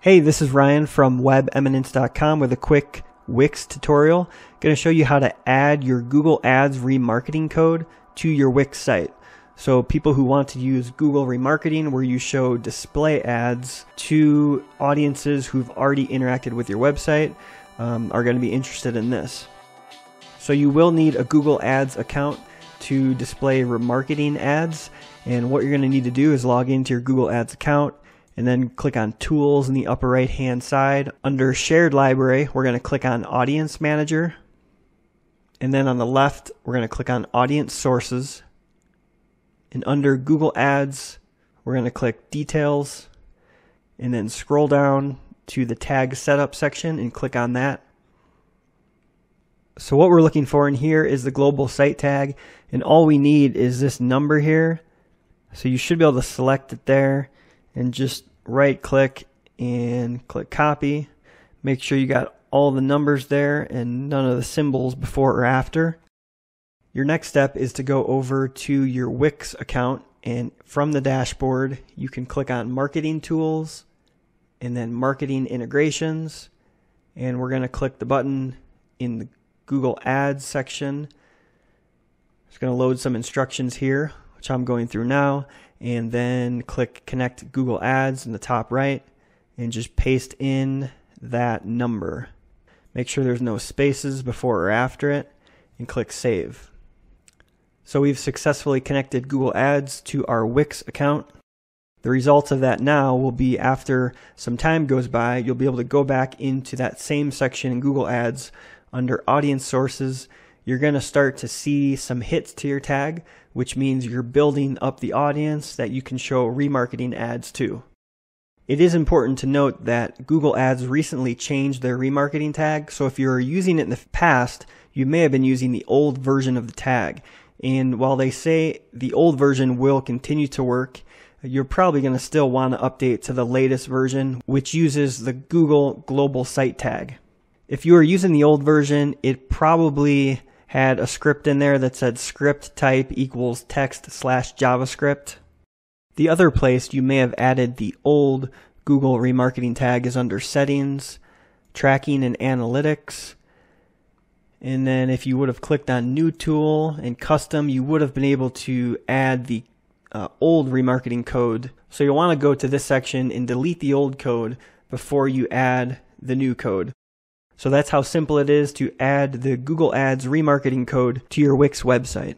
Hey, this is Ryan from WebEminence.com with a quick Wix tutorial. Going to show you how to add your Google Ads remarketing code to your Wix site. So people who want to use Google remarketing where you show display ads to audiences who've already interacted with your website um, are going to be interested in this. So you will need a Google Ads account to display remarketing ads. And what you're going to need to do is log into your Google Ads account and then click on Tools in the upper right hand side. Under Shared Library, we're going to click on Audience Manager. And then on the left, we're going to click on Audience Sources. And under Google Ads, we're going to click Details and then scroll down to the Tag Setup section and click on that. So what we're looking for in here is the global site tag and all we need is this number here. So you should be able to select it there and just right click and click copy. Make sure you got all the numbers there and none of the symbols before or after. Your next step is to go over to your Wix account and from the dashboard you can click on marketing tools and then marketing integrations and we're going to click the button in the Google Ads section. It's going to load some instructions here which I'm going through now and then click connect Google Ads in the top right and just paste in that number. Make sure there's no spaces before or after it and click save. So we've successfully connected Google Ads to our Wix account. The results of that now will be after some time goes by, you'll be able to go back into that same section in Google Ads under audience sources you're going to start to see some hits to your tag, which means you're building up the audience that you can show remarketing ads to. It is important to note that Google Ads recently changed their remarketing tag, so if you're using it in the past, you may have been using the old version of the tag. And while they say the old version will continue to work, you're probably going to still want to update to the latest version, which uses the Google Global Site tag. If you are using the old version, it probably had a script in there that said script type equals text slash JavaScript. The other place you may have added the old Google remarketing tag is under settings, tracking and analytics. And then if you would have clicked on new tool and custom, you would have been able to add the uh, old remarketing code. So you'll want to go to this section and delete the old code before you add the new code. So that's how simple it is to add the Google Ads remarketing code to your Wix website.